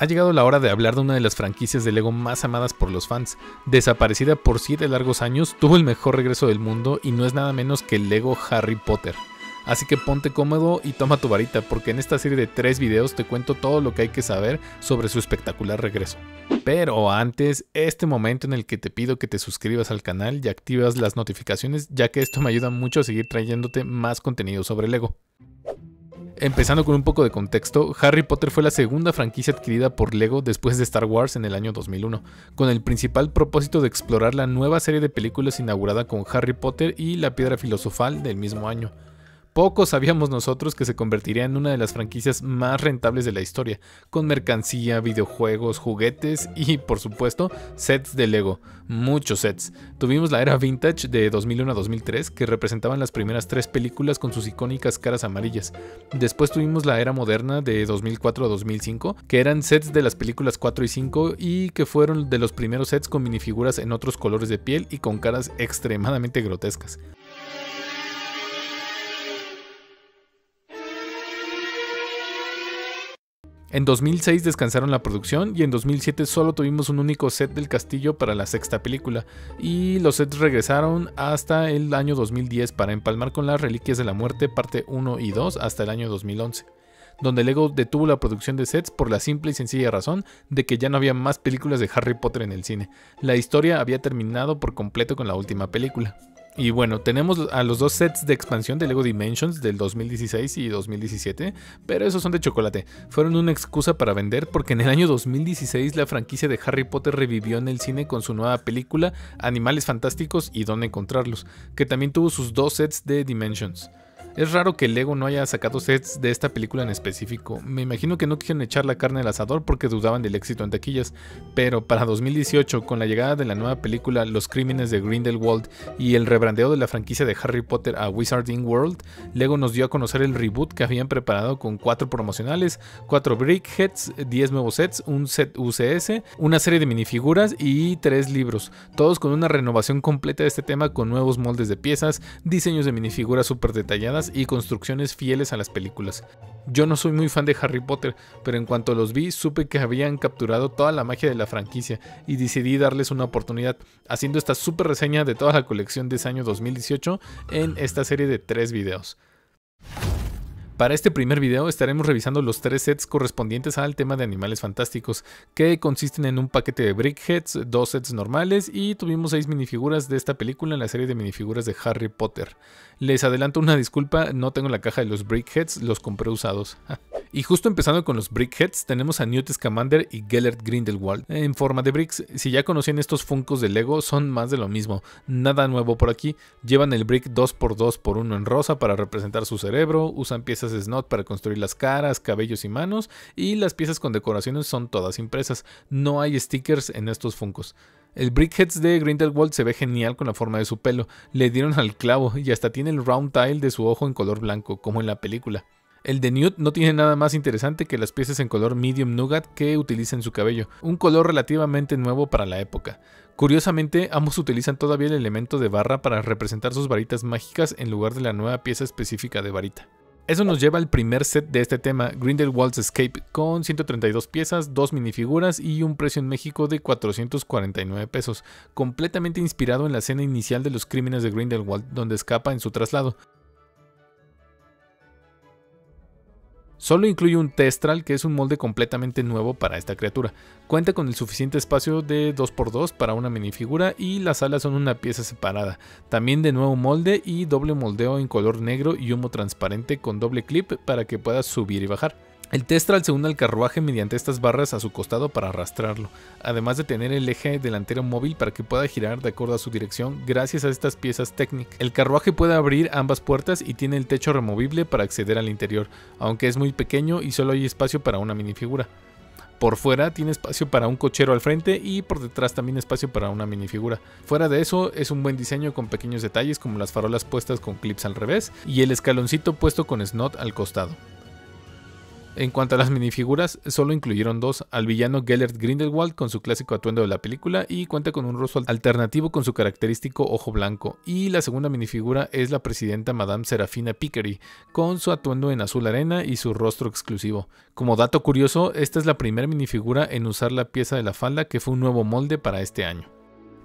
Ha llegado la hora de hablar de una de las franquicias de Lego más amadas por los fans. Desaparecida por 7 largos años, tuvo el mejor regreso del mundo y no es nada menos que Lego Harry Potter. Así que ponte cómodo y toma tu varita, porque en esta serie de 3 videos te cuento todo lo que hay que saber sobre su espectacular regreso. Pero antes, este momento en el que te pido que te suscribas al canal y activas las notificaciones, ya que esto me ayuda mucho a seguir trayéndote más contenido sobre Lego. Empezando con un poco de contexto, Harry Potter fue la segunda franquicia adquirida por Lego después de Star Wars en el año 2001, con el principal propósito de explorar la nueva serie de películas inaugurada con Harry Potter y la piedra filosofal del mismo año. Poco sabíamos nosotros que se convertiría en una de las franquicias más rentables de la historia, con mercancía, videojuegos, juguetes y, por supuesto, sets de Lego. Muchos sets. Tuvimos la era vintage de 2001 a 2003, que representaban las primeras tres películas con sus icónicas caras amarillas. Después tuvimos la era moderna de 2004 a 2005, que eran sets de las películas 4 y 5 y que fueron de los primeros sets con minifiguras en otros colores de piel y con caras extremadamente grotescas. En 2006 descansaron la producción y en 2007 solo tuvimos un único set del castillo para la sexta película y los sets regresaron hasta el año 2010 para empalmar con las Reliquias de la Muerte parte 1 y 2 hasta el año 2011 donde Lego detuvo la producción de sets por la simple y sencilla razón de que ya no había más películas de Harry Potter en el cine. La historia había terminado por completo con la última película. Y bueno, tenemos a los dos sets de expansión de Lego Dimensions del 2016 y 2017, pero esos son de chocolate. Fueron una excusa para vender porque en el año 2016 la franquicia de Harry Potter revivió en el cine con su nueva película Animales Fantásticos y dónde encontrarlos, que también tuvo sus dos sets de Dimensions. Es raro que Lego no haya sacado sets de esta película en específico. Me imagino que no quisieron echar la carne al asador porque dudaban del éxito en taquillas, pero para 2018, con la llegada de la nueva película Los Crímenes de Grindelwald y el rebrandeo de la franquicia de Harry Potter a Wizarding World, Lego nos dio a conocer el reboot que habían preparado con cuatro promocionales, cuatro Brickheads, 10 nuevos sets, un set UCS, una serie de minifiguras y tres libros, todos con una renovación completa de este tema con nuevos moldes de piezas, diseños de minifiguras súper detalladas y construcciones fieles a las películas. Yo no soy muy fan de Harry Potter, pero en cuanto los vi supe que habían capturado toda la magia de la franquicia y decidí darles una oportunidad, haciendo esta super reseña de toda la colección de ese año 2018 en esta serie de tres videos. Para este primer video estaremos revisando los tres sets correspondientes al tema de animales fantásticos, que consisten en un paquete de brickheads, dos sets normales y tuvimos seis minifiguras de esta película en la serie de minifiguras de Harry Potter. Les adelanto una disculpa, no tengo la caja de los brickheads, los compré usados. Y justo empezando con los Brickheads, tenemos a Newt Scamander y Gellert Grindelwald en forma de bricks. Si ya conocían estos Funkos de Lego, son más de lo mismo. Nada nuevo por aquí. Llevan el brick 2x2x1 en rosa para representar su cerebro, usan piezas de Snot para construir las caras, cabellos y manos, y las piezas con decoraciones son todas impresas. No hay stickers en estos Funkos. El Brickheads de Grindelwald se ve genial con la forma de su pelo, le dieron al clavo y hasta tiene el round tile de su ojo en color blanco, como en la película. El de Newt no tiene nada más interesante que las piezas en color medium nougat que utiliza en su cabello, un color relativamente nuevo para la época. Curiosamente, ambos utilizan todavía el elemento de barra para representar sus varitas mágicas en lugar de la nueva pieza específica de varita. Eso nos lleva al primer set de este tema, Grindelwald's Escape, con 132 piezas, dos minifiguras y un precio en México de 449 pesos, completamente inspirado en la escena inicial de los crímenes de Grindelwald, donde escapa en su traslado. Solo incluye un Testral, que es un molde completamente nuevo para esta criatura. Cuenta con el suficiente espacio de 2x2 para una minifigura y las alas son una pieza separada. También de nuevo molde y doble moldeo en color negro y humo transparente con doble clip para que puedas subir y bajar. El Testral se une al carruaje mediante estas barras a su costado para arrastrarlo, además de tener el eje delantero móvil para que pueda girar de acuerdo a su dirección gracias a estas piezas técnicas. El carruaje puede abrir ambas puertas y tiene el techo removible para acceder al interior, aunque es muy pequeño y solo hay espacio para una minifigura. Por fuera tiene espacio para un cochero al frente y por detrás también espacio para una minifigura. Fuera de eso es un buen diseño con pequeños detalles como las farolas puestas con clips al revés y el escaloncito puesto con snot al costado. En cuanto a las minifiguras, solo incluyeron dos, al villano Gellert Grindelwald con su clásico atuendo de la película y cuenta con un rostro alternativo con su característico ojo blanco, y la segunda minifigura es la presidenta Madame Serafina Pickery con su atuendo en azul arena y su rostro exclusivo. Como dato curioso, esta es la primera minifigura en usar la pieza de la falda que fue un nuevo molde para este año.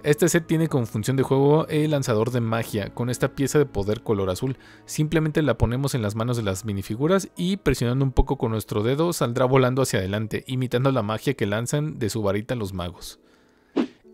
Este set tiene como función de juego el lanzador de magia con esta pieza de poder color azul. Simplemente la ponemos en las manos de las minifiguras y presionando un poco con nuestro dedo saldrá volando hacia adelante, imitando la magia que lanzan de su varita los magos.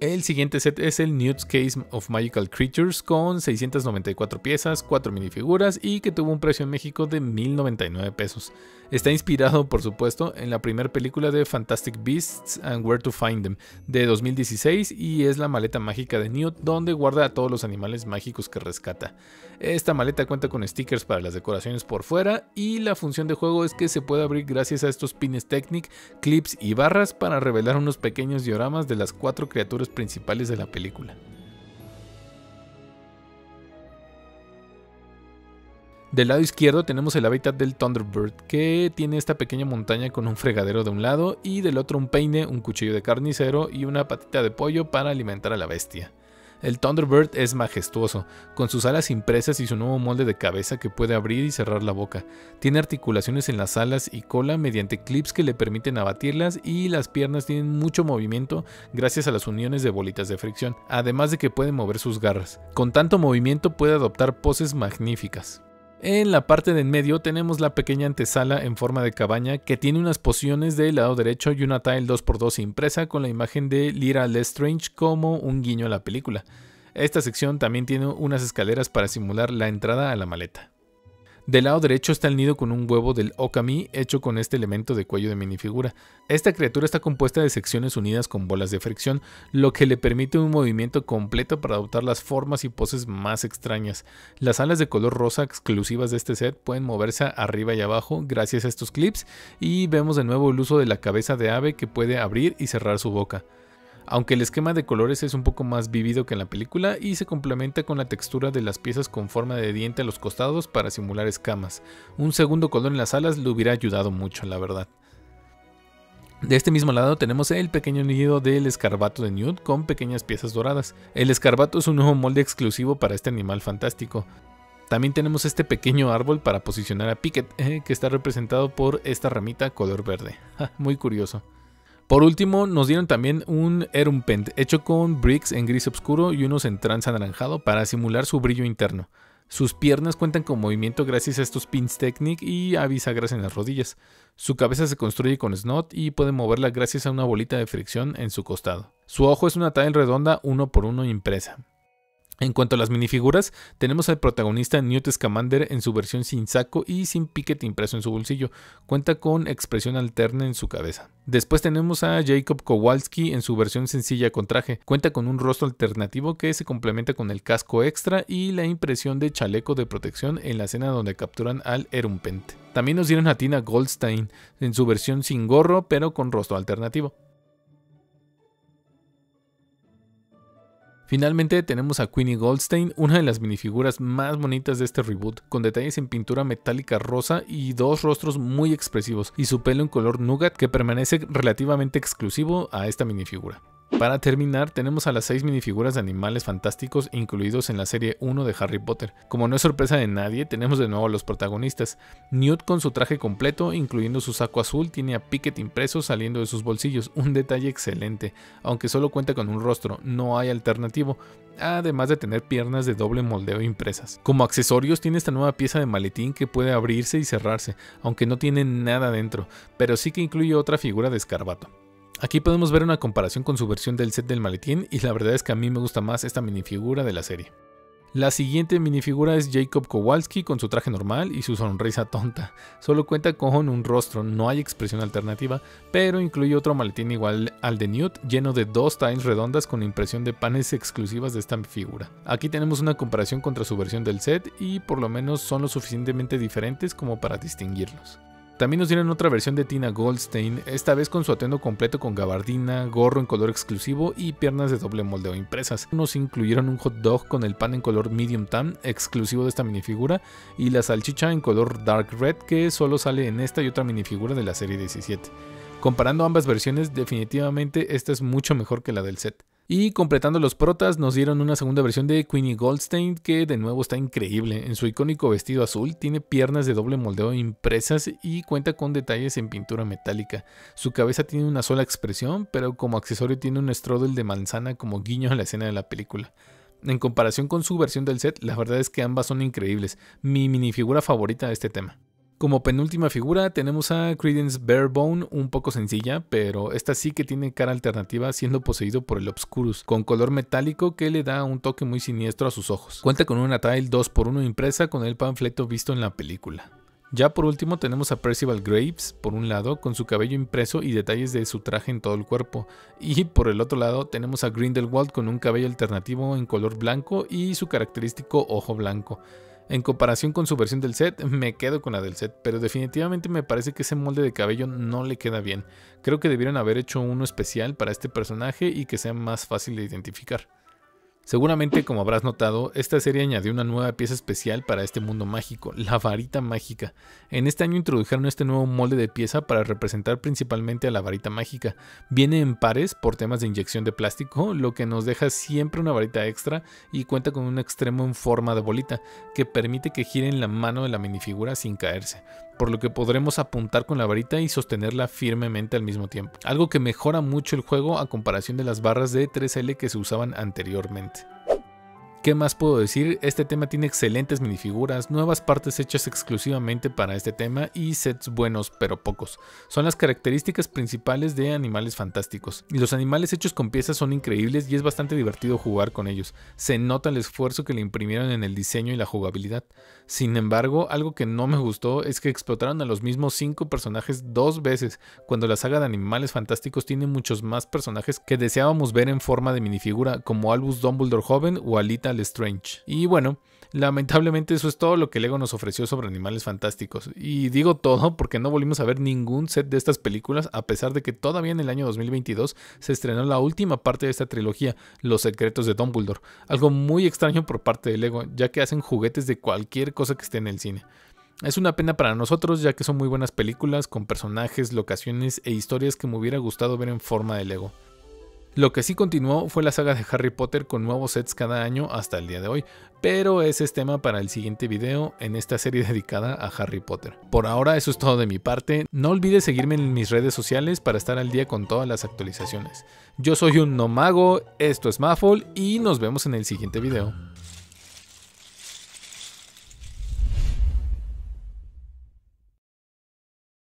El siguiente set es el Newt's Case of Magical Creatures con 694 piezas, 4 minifiguras y que tuvo un precio en México de 1099 pesos. Está inspirado, por supuesto, en la primera película de Fantastic Beasts and Where to Find Them de 2016 y es la maleta mágica de Newt donde guarda a todos los animales mágicos que rescata. Esta maleta cuenta con stickers para las decoraciones por fuera y la función de juego es que se puede abrir gracias a estos pines Technic, clips y barras para revelar unos pequeños dioramas de las cuatro criaturas principales de la película. Del lado izquierdo tenemos el hábitat del Thunderbird, que tiene esta pequeña montaña con un fregadero de un lado y del otro un peine, un cuchillo de carnicero y una patita de pollo para alimentar a la bestia. El Thunderbird es majestuoso, con sus alas impresas y su nuevo molde de cabeza que puede abrir y cerrar la boca. Tiene articulaciones en las alas y cola mediante clips que le permiten abatirlas y las piernas tienen mucho movimiento gracias a las uniones de bolitas de fricción, además de que puede mover sus garras. Con tanto movimiento puede adoptar poses magníficas. En la parte de en medio tenemos la pequeña antesala en forma de cabaña que tiene unas pociones del lado derecho y una tile 2x2 impresa con la imagen de Lyra Lestrange como un guiño a la película. Esta sección también tiene unas escaleras para simular la entrada a la maleta. Del lado derecho está el nido con un huevo del Okami hecho con este elemento de cuello de minifigura. Esta criatura está compuesta de secciones unidas con bolas de fricción, lo que le permite un movimiento completo para adoptar las formas y poses más extrañas. Las alas de color rosa exclusivas de este set pueden moverse arriba y abajo gracias a estos clips y vemos de nuevo el uso de la cabeza de ave que puede abrir y cerrar su boca aunque el esquema de colores es un poco más vivido que en la película y se complementa con la textura de las piezas con forma de diente a los costados para simular escamas. Un segundo color en las alas le hubiera ayudado mucho, la verdad. De este mismo lado tenemos el pequeño nido del escarbato de Newt con pequeñas piezas doradas. El escarbato es un nuevo molde exclusivo para este animal fantástico. También tenemos este pequeño árbol para posicionar a Pickett, eh, que está representado por esta ramita color verde. Muy curioso. Por último, nos dieron también un Erumpent hecho con bricks en gris oscuro y unos en trans anaranjado para simular su brillo interno. Sus piernas cuentan con movimiento gracias a estos pins Technic y a bisagras en las rodillas. Su cabeza se construye con snot y puede moverla gracias a una bolita de fricción en su costado. Su ojo es una tile redonda uno por uno impresa. En cuanto a las minifiguras, tenemos al protagonista Newt Scamander en su versión sin saco y sin piquete impreso en su bolsillo. Cuenta con expresión alterna en su cabeza. Después tenemos a Jacob Kowalski en su versión sencilla con traje. Cuenta con un rostro alternativo que se complementa con el casco extra y la impresión de chaleco de protección en la escena donde capturan al Erumpent. También nos dieron a Tina Goldstein en su versión sin gorro pero con rostro alternativo. Finalmente tenemos a Queenie Goldstein, una de las minifiguras más bonitas de este reboot, con detalles en pintura metálica rosa y dos rostros muy expresivos, y su pelo en color nougat que permanece relativamente exclusivo a esta minifigura. Para terminar, tenemos a las 6 minifiguras de animales fantásticos incluidos en la serie 1 de Harry Potter. Como no es sorpresa de nadie, tenemos de nuevo a los protagonistas. Newt con su traje completo, incluyendo su saco azul, tiene a Pickett impreso saliendo de sus bolsillos, un detalle excelente, aunque solo cuenta con un rostro, no hay alternativo, además de tener piernas de doble moldeo impresas. Como accesorios tiene esta nueva pieza de maletín que puede abrirse y cerrarse, aunque no tiene nada dentro, pero sí que incluye otra figura de escarbato. Aquí podemos ver una comparación con su versión del set del maletín y la verdad es que a mí me gusta más esta minifigura de la serie. La siguiente minifigura es Jacob Kowalski con su traje normal y su sonrisa tonta. Solo cuenta con un rostro, no hay expresión alternativa, pero incluye otro maletín igual al de Newt, lleno de dos tiles redondas con impresión de panes exclusivas de esta figura. Aquí tenemos una comparación contra su versión del set y por lo menos son lo suficientemente diferentes como para distinguirlos. También nos dieron otra versión de Tina Goldstein, esta vez con su atuendo completo con gabardina, gorro en color exclusivo y piernas de doble moldeo impresas. Nos incluyeron un hot dog con el pan en color medium tan, exclusivo de esta minifigura, y la salchicha en color dark red que solo sale en esta y otra minifigura de la serie 17. Comparando ambas versiones, definitivamente esta es mucho mejor que la del set. Y completando los protas, nos dieron una segunda versión de Queenie Goldstein que de nuevo está increíble. En su icónico vestido azul tiene piernas de doble moldeo impresas y cuenta con detalles en pintura metálica. Su cabeza tiene una sola expresión, pero como accesorio tiene un strudel de manzana como guiño a la escena de la película. En comparación con su versión del set, la verdad es que ambas son increíbles, mi minifigura favorita de este tema. Como penúltima figura tenemos a Credence Barebone, un poco sencilla, pero esta sí que tiene cara alternativa siendo poseído por el Obscurus, con color metálico que le da un toque muy siniestro a sus ojos. Cuenta con una tile 2x1 impresa con el panfleto visto en la película. Ya por último tenemos a Percival Graves, por un lado, con su cabello impreso y detalles de su traje en todo el cuerpo. Y por el otro lado tenemos a Grindelwald con un cabello alternativo en color blanco y su característico ojo blanco. En comparación con su versión del set, me quedo con la del set, pero definitivamente me parece que ese molde de cabello no le queda bien. Creo que debieron haber hecho uno especial para este personaje y que sea más fácil de identificar. Seguramente, como habrás notado, esta serie añadió una nueva pieza especial para este mundo mágico, la varita mágica. En este año introdujeron este nuevo molde de pieza para representar principalmente a la varita mágica. Viene en pares por temas de inyección de plástico, lo que nos deja siempre una varita extra y cuenta con un extremo en forma de bolita, que permite que gire en la mano de la minifigura sin caerse por lo que podremos apuntar con la varita y sostenerla firmemente al mismo tiempo, algo que mejora mucho el juego a comparación de las barras de 3L que se usaban anteriormente. event. ¿Qué más puedo decir? Este tema tiene excelentes minifiguras, nuevas partes hechas exclusivamente para este tema y sets buenos pero pocos. Son las características principales de animales fantásticos. Los animales hechos con piezas son increíbles y es bastante divertido jugar con ellos. Se nota el esfuerzo que le imprimieron en el diseño y la jugabilidad. Sin embargo, algo que no me gustó es que explotaron a los mismos 5 personajes dos veces, cuando la saga de animales fantásticos tiene muchos más personajes que deseábamos ver en forma de minifigura, como Albus Dumbledore joven o Alita Strange. Y bueno, lamentablemente eso es todo lo que Lego nos ofreció sobre animales fantásticos. Y digo todo porque no volvimos a ver ningún set de estas películas, a pesar de que todavía en el año 2022 se estrenó la última parte de esta trilogía, Los secretos de Dumbledore. Algo muy extraño por parte de Lego, ya que hacen juguetes de cualquier cosa que esté en el cine. Es una pena para nosotros ya que son muy buenas películas con personajes, locaciones e historias que me hubiera gustado ver en forma de Lego. Lo que sí continuó fue la saga de Harry Potter con nuevos sets cada año hasta el día de hoy, pero ese es tema para el siguiente video en esta serie dedicada a Harry Potter. Por ahora eso es todo de mi parte, no olvides seguirme en mis redes sociales para estar al día con todas las actualizaciones. Yo soy un no mago, esto es Maffol y nos vemos en el siguiente video.